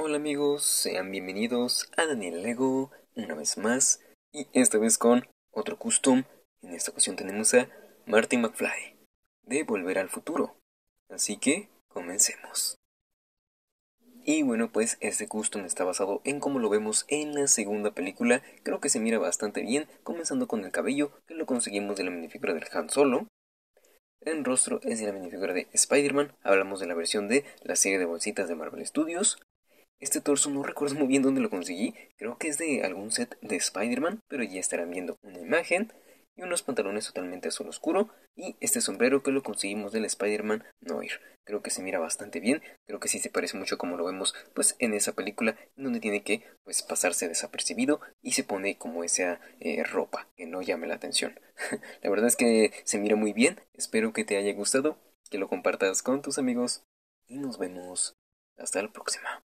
Hola amigos, sean bienvenidos a Daniel Lego una vez más y esta vez con otro custom. En esta ocasión tenemos a Marty McFly de Volver al Futuro. Así que comencemos. Y bueno, pues este custom está basado en cómo lo vemos en la segunda película. Creo que se mira bastante bien, comenzando con el cabello que lo conseguimos de la minifigura del Han Solo. El rostro es de la minifigura de Spider-Man. Hablamos de la versión de la serie de bolsitas de Marvel Studios. Este torso no recuerdo muy bien dónde lo conseguí, creo que es de algún set de Spider-Man, pero ya estarán viendo una imagen y unos pantalones totalmente azul oscuro y este sombrero que lo conseguimos del Spider-Man Noir. Creo que se mira bastante bien, creo que sí se parece mucho como lo vemos pues en esa película donde tiene que pues pasarse desapercibido y se pone como esa eh, ropa que no llame la atención. la verdad es que se mira muy bien, espero que te haya gustado, que lo compartas con tus amigos y nos vemos hasta la próxima.